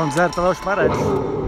vamos dizer tá lá os parados.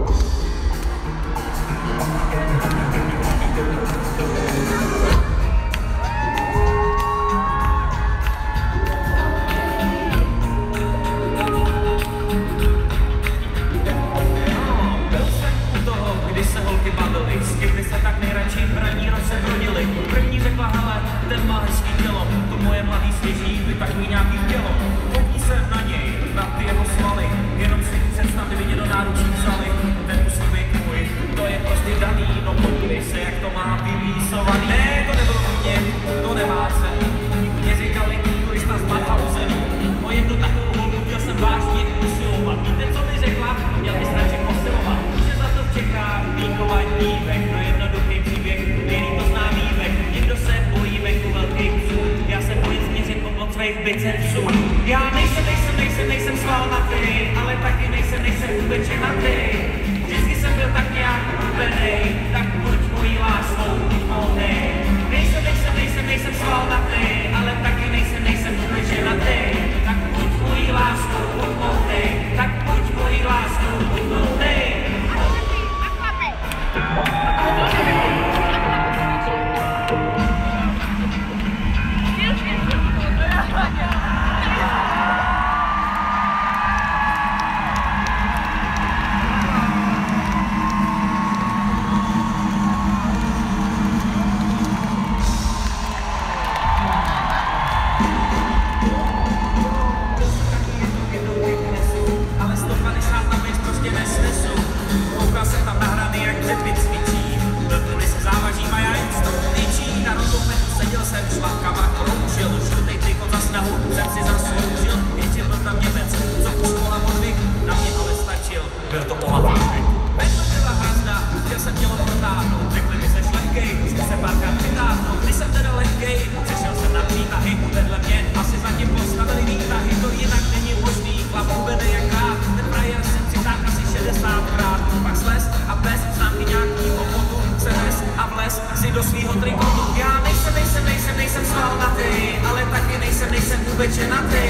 večer ty.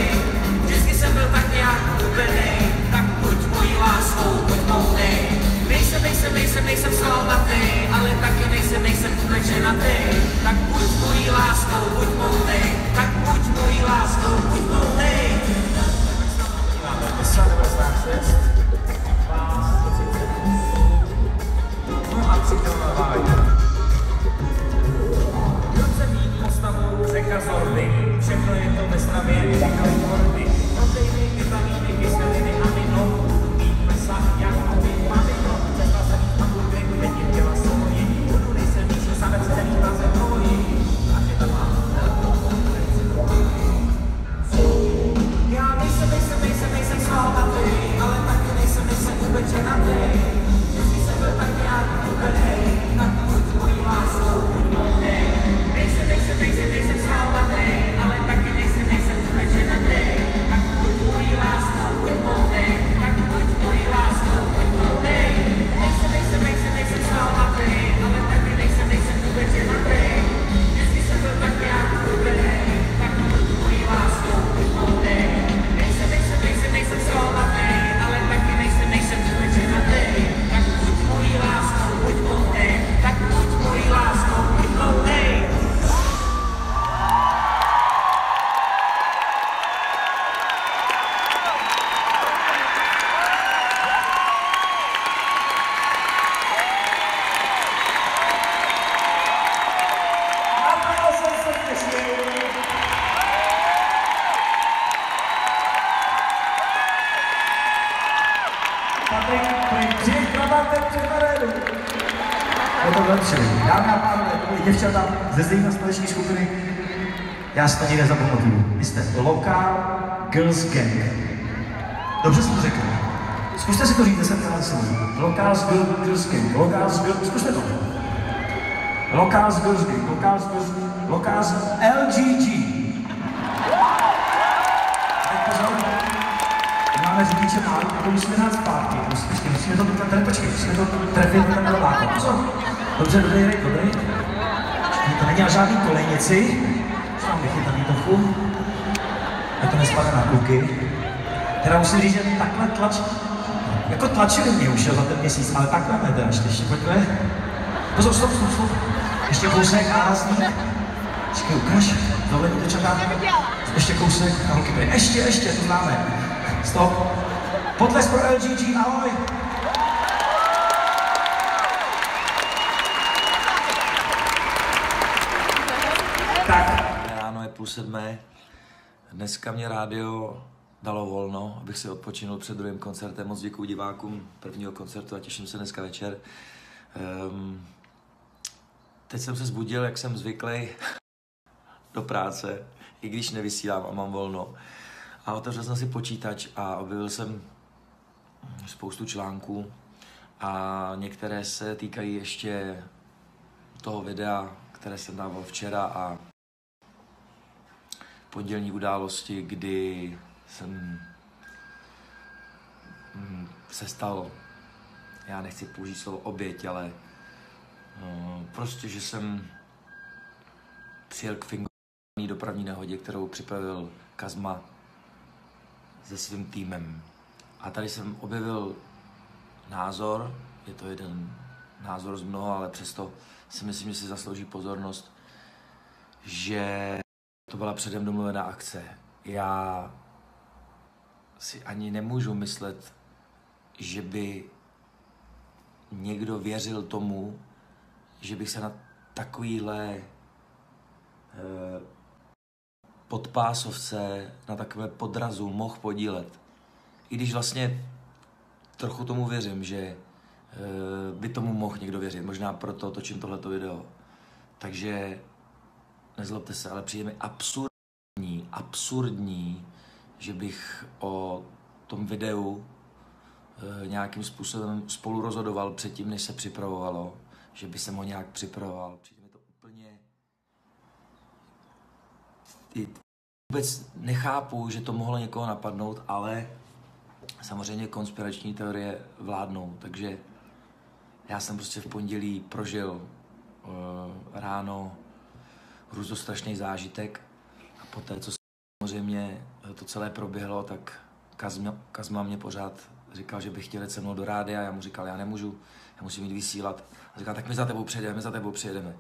Vždycky jsem byl tak nějak hubenej, tak buď mojí láskou, buď mou nej. Nejsem, nejsem, nejsem, nejsem salvatý, ale taky nejsem, nejsem vůbec ženatý. Tak buď mojí láskou, buď mou nej, tak buď mojí láskou, buď mou nej. No a. Przeprojektowe stawianie rekordy. děvčata ze stejné společní skupiny, já se to nikde zapamatuju. Vy jste Lokal Girls Gang. Dobře jsem to řekl. Zkuste si to říct desetkrát let sebou. Locals Girls Gang, Locals Girls, zkuste to. Locals Girls Gang, Locals Girls, Locals LGG. Teď pozor, máme řidiče pár, a to musíme dát zpátky, musíme, musíme to, tady počkej, musíme to trefit na ten Pozor, dobře, dobrý, dobrý. Mě to není na žádný kolejnici, už mám vychytaný trochu, a to nespadá na kluky. Teda musím říct, že takhle tlač, jako tlačili mě už za ten měsíc, ale takhle ne, teda ještě ještě pojďme. Pozor, stop, stop, stop. Ještě kousek a rázník. Čekaj, ukáž, tohle to čeká. Ještě kousek a holky pryč. Ještě, ještě, to známe. Stop. Potlesk pro LGG, ahoj. Půl sedmé. Dneska mě rádio dalo volno, abych si odpočinul před druhým koncertem. Moc děkuji divákům prvního koncertu a těším se dneska večer. Um, teď jsem se zbudil, jak jsem zvyklý, do práce, i když nevysílám a mám volno. A otevřel jsem si počítač a objevil jsem spoustu článků a některé se týkají ještě toho videa, které jsem dával včera a pondělní události, kdy jsem mm, se stal, já nechci použít slovo oběť, ale no, prostě, že jsem přijel k fingované dopravní nehodě, kterou připravil Kazma se svým týmem. A tady jsem objevil názor, je to jeden názor z mnoha, ale přesto si myslím, že si zaslouží pozornost, že to byla předem domluvená akce. Já si ani nemůžu myslet, že by někdo věřil tomu, že bych se na takovýhle eh, podpásovce, na takové podrazu mohl podílet. I když vlastně trochu tomu věřím, že eh, by tomu mohl někdo věřit. Možná proto točím tohleto video. Takže nezlobte se, ale přijde mi absurdní, absurdní, že bych o tom videu e, nějakým způsobem spolu rozhodoval předtím, než se připravovalo, že by jsem ho nějak připravoval. Přijde mi to úplně... Vůbec nechápu, že to mohlo někoho napadnout, ale samozřejmě konspirační teorie vládnou, takže já jsem prostě v pondělí prožil e, ráno hruzostrašný zážitek a poté, co samozřejmě to celé proběhlo, tak Kazma, Kazma mě pořád říkal, že bych chtěl jít se mnou do rádia, já mu říkal, já nemůžu, já musím jít vysílat. A říkal, tak my za tebou přijedeme, my za tebou přijedeme.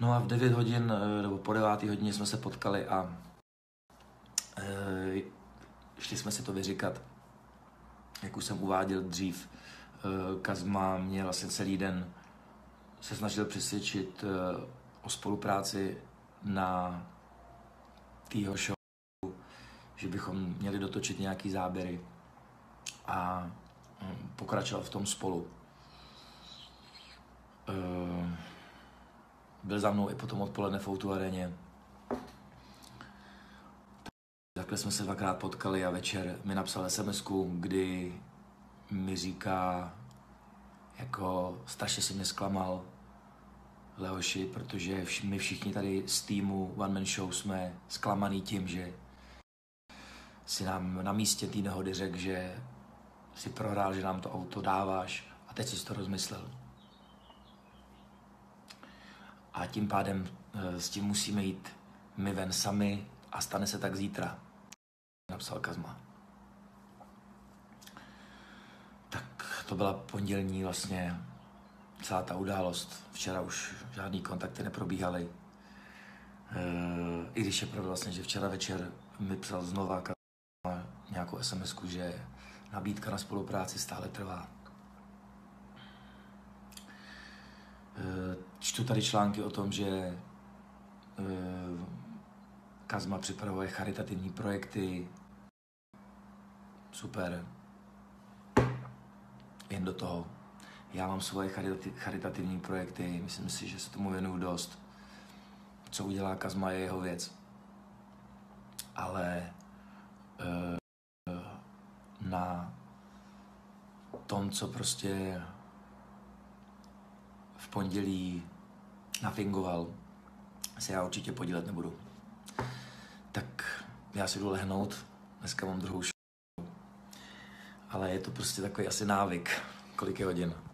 No a v 9 hodin, nebo po 9 hodině jsme se potkali a e, šli jsme si to vyříkat. Jak už jsem uváděl dřív, e, Kazma mě vlastně celý den se snažil přesvědčit e, o spolupráci na týho show, že bychom měli dotočit nějaký záběry a pokračovat v tom spolu. Byl za mnou i potom odpoledne v Outu areně. Takhle jsme se dvakrát potkali a večer mi napsal sms kdy mi říká, jako strašně si mě zklamal, Leoši, protože my všichni tady z týmu One Man Show jsme zklamaný tím, že si nám na místě té nehody řekl, že si prohrál, že nám to auto dáváš a teď jsi to rozmyslel. A tím pádem e, s tím musíme jít my ven sami a stane se tak zítra, napsal Kazma. Tak to byla pondělní vlastně celá ta událost. Včera už žádný kontakty neprobíhaly. E, I když je pravda vlastně, že včera večer mi psal znova nějakou sms že nabídka na spolupráci stále trvá. E, čtu tady články o tom, že e, Kazma připravuje charitativní projekty. Super. Jen do toho. Já mám svoje charitativní projekty, myslím si, že se tomu věnuju dost. Co udělá Kazma je jeho věc. Ale e, na tom, co prostě v pondělí nafingoval, se já určitě podílet nebudu. Tak já si jdu lehnout, dneska mám druhou show. Ale je to prostě takový asi návyk, kolik je hodin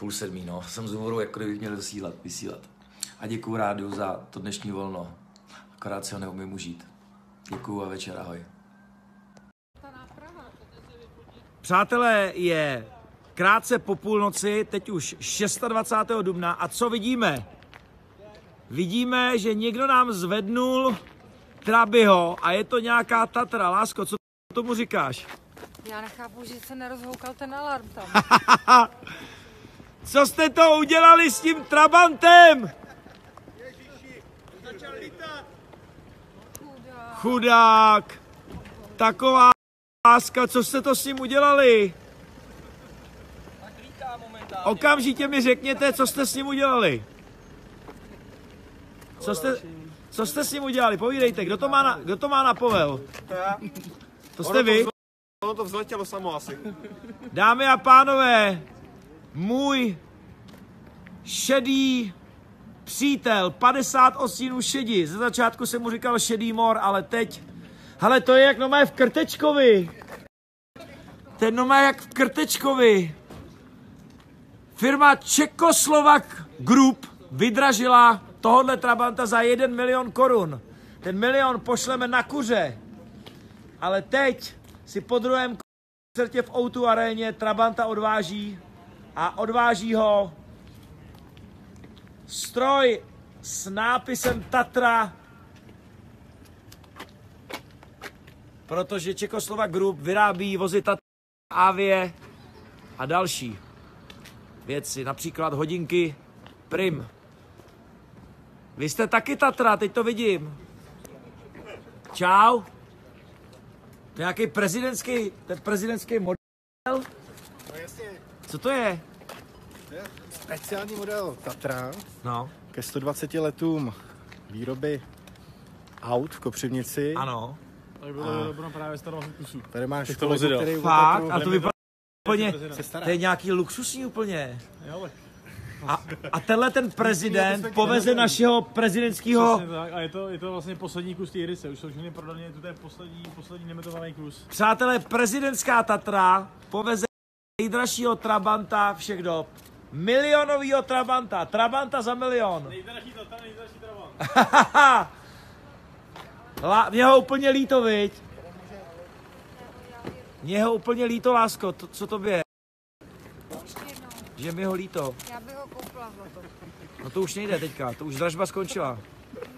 půl sedmí, no. Jsem z důvodu, jako kdybych měl vysílat, vysílat. A děkuju rádiu za to dnešní volno. Akorát si ho neumím užít. Děkuju a večer, ahoj. Ta náprava, to se vypudí. Přátelé, je krátce po půlnoci, teď už 26. dubna a co vidíme? Vidíme, že někdo nám zvednul Trabyho a je to nějaká Tatra. Lásko, co tomu říkáš? Já nechápu, že se nerozhoukal ten alarm tam. Co jste to udělali s tím Trabantem? Chudák. Taková láska, co jste to s ním udělali? Okamžitě mi řekněte, co jste s ním udělali. Co jste, co jste s ním udělali? Povídejte, kdo to má na, kdo to má na povel? To jste vy? Ono to vzletělo samo asi. Dámy a pánové, můj šedý přítel, 50 osínů šedi. Ze začátku jsem mu říkal šedý mor, ale teď... Hele, to je jak nomé v Krtečkovi. To je nomé jak v Krtečkovi. Firma Čekoslovak Group vydražila tohohle Trabanta za 1 milion korun. Ten milion pošleme na kuře. Ale teď si po druhém koncertě v O2 aréně Trabanta odváží a odváží ho stroj s nápisem Tatra, protože Čekoslovak Group vyrábí vozy Tatra Avie a další věci, například hodinky Prim. Vy jste taky Tatra, teď to vidím. Čau. To je nějaký prezidentský, ten prezidentský model? No Co to je? Speciální model Tatra No, ke 120 letům výroby aut v Kopřivnici. ano. Tak bylo dobro právě 120 kusů. Tady máš Těchto kolegu, vozidel. který Fakt? A to vypadá úplně, se stará. to je nějaký luxusní úplně. Jo, A, a tenhle ten prezident poveze našeho prezidentského. A je to, je to vlastně poslední kus té Irise. Už jsou všechny prodané, to je poslední, poslední limitovaný kus. přátelé, prezidentská Tatra poveze nejdražšího Trabanta všech dob. Milionovýho Trabanta. Trabanta za milion. Nejdražší to, ten nejdražší Trabant. La, mě ho úplně líto, viď? Mě ho úplně líto, lásko. To, co to je? Ještě jednou. Že mi ho líto. Já bych ho koupila za to. No to už nejde teďka, to už dražba skončila.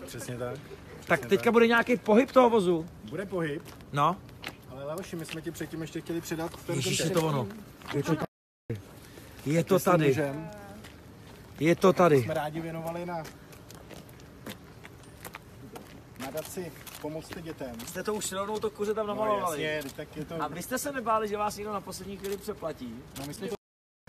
Přesně tak. Tak teďka bude nějaký pohyb toho vozu. Bude pohyb, No, ale Leoši, my jsme ti předtím ještě chtěli předat ten Ježíš, je to ono. Je to, je to tady, můžem. je to tady. jsme rádi věnovali na nadaci Pomocte dětem. Jste to už rovnou to kuře tam No namalovali. jasně, tak je to... A vy jste se nebáli, že vás někdo na poslední chvíli přeplatí? No my jsme to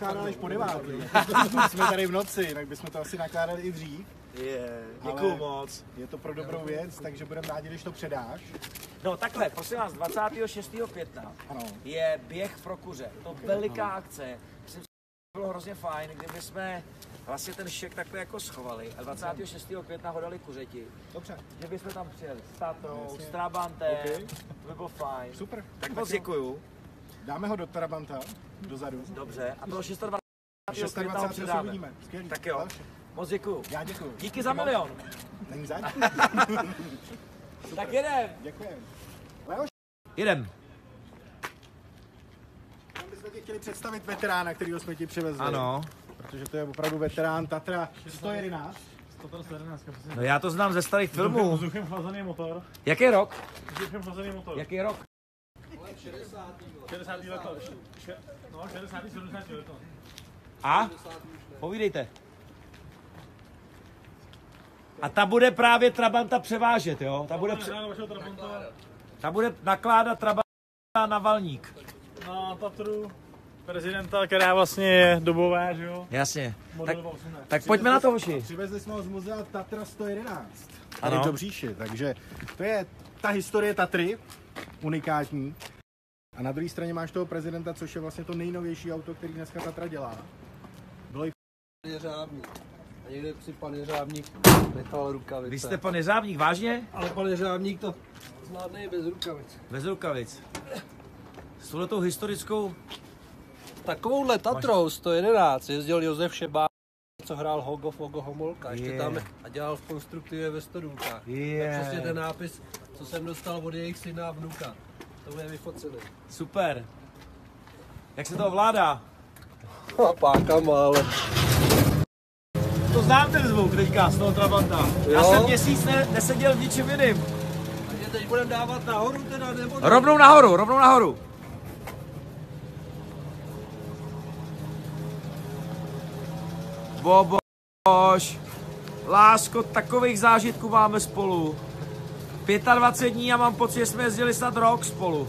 nakládali až po devátý. jsme tady v noci, jinak bychom to asi nakládali i dřív. Je, Ale- děkuju moc. Je to pro dobrou věc, takže budeme rádi, když to předáš. No takhle, prosím vás, 26. května Ano. je běh pro kuře. To veliká akce. Bylo hrozně fajn, kdyby jsme vlastně ten šek takhle jako schovali a 26. května ho dali kuřeti. Dobře, Že bychom tam přijeli s Tatrou, Jasně. s Trabantem, Ok. to by bylo fajn. super. Tak moc děkuju. Dáme ho do Trabanta, dozadu. Dobře, a bylo 26. 26. května ho předáme. uvidíme. Skvělý. Tak jo, moc děkuju. Já děkuju. Díky za milion. Není zač? Tak jedem. Děkujem. Leoš, Jedem. Chtěli představit veterána, kterýho jsme ti přivezli. Ano. Protože to je opravdu veterán Tatra 111. 111, přesně. No já to znám ze starých filmů. Vzduchem chlazený motor. Jaký rok? Vzduchem chlazený motor. Jaký rok? 60. leto. Še- No, 60. 70. leto. A? Povídejte. A ta bude právě Trabanta převážet, jo? Ta bude, pře- ta bude nakládat Trabanta na valník. na Tatru prezidenta, která vlastně je dobová, že jo? Jasně. Tak, Modelová 18. tak pojďme na to, hoši. Přivezli jsme ho z muzea Tatra 111. Ano. Tady v Dobříši, takže to je ta historie Tatry, unikátní. A na druhé straně máš toho prezidenta, což je vlastně to nejnovější auto, který dneska Tatra dělá. Bylo i Jeřábník. A někde si pan Jeřábník nechal rukavice. Vy jste pan Jeřábník, vážně? Ale pan Jeřábník to zvládne bez rukavic. Bez rukavic. S touhletou historickou... Takovouhle Tatrou 111 jezdil Josef Šebá, co hrál Hogo Fogo Homolka, ještě Je. tam a dělal v konstruktivě ve Stodůlkách. Je. Tak přesně ten nápis, co jsem dostal od jejich syna a vnuka. To je vyfocený. Super. Jak se to ovládá? A pákama, ale... To znám ten zvuk teďka z toho Trabanta. Já Jo? jsem měsíc ne, neseděl v ničem jiným. Takže teď budeme dávat nahoru teda, nebo... Rovnou nahoru, rovnou nahoru. Boboš, lásko, takových zážitků máme spolu. 25 dní a mám pocit, že jsme jezdili snad rok spolu.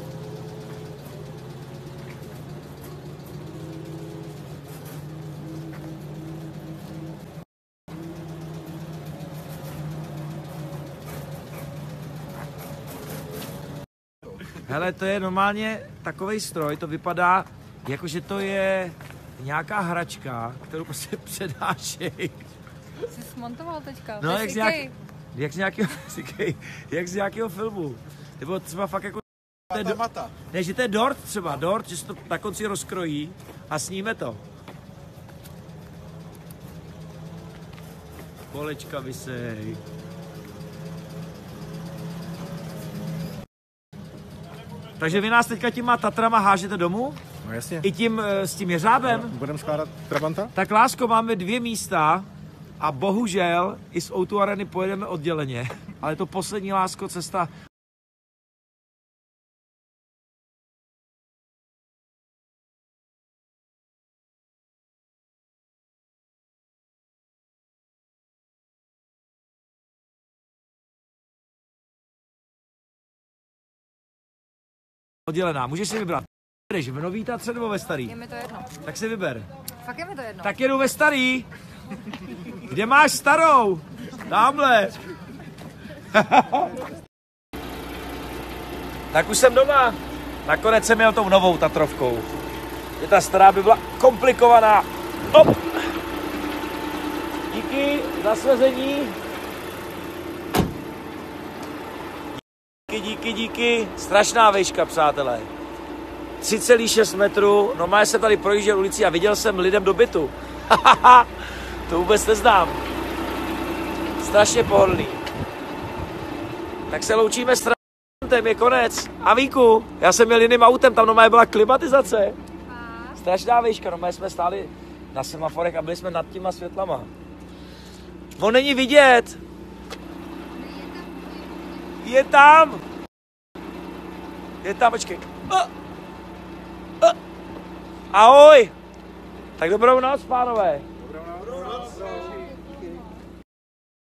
Hele, to je normálně takový stroj, to vypadá, jako že to je nějaká hračka, kterou prostě předášej. Jsi smontoval teďka. No, To je jak z, nějak, jak z nějakého, jak z nějakého filmu. Nebo třeba fakt jako, to je do, mata. ne, že to je dort třeba, dort, že se to na konci rozkrojí a sníme to. Kolečka vysej. Takže vy nás teďka těma Tatrama hážete domů? No jasně. I tím, eh, s tím jeřábem? Budeme skládat Trabanta? Tak lásko, máme dvě místa a bohužel i z Outu Areny pojedeme odděleně. Ale to poslední lásko cesta oddělená. Můžeš si vybrat. Jdeš v nový Tatře nebo ve starý? Je mi to jedno. Tak si vyber. Fakt je mi to jedno. Tak jedu ve starý. Kde máš starou? Tamhle. tak už jsem doma. Nakonec jsem jel tou novou Tatrovkou. Je ta stará by byla komplikovaná. Op. Díky za svezení. Díky, díky, díky. Strašná vejška, přátelé. 3,6 metrů, normálně jsem tady projížděl ulici a viděl jsem lidem do bytu. to vůbec neznám. Strašně pohodlný. Tak se loučíme s je konec. A víku, já jsem měl jiným autem, tam normálně byla klimatizace. Strašná výška, normálně jsme stáli na semaforech a byli jsme nad těma světlama. On není vidět. Je tam. Je tam, počkej. Ahoj! Tak dobrou noc, pánové.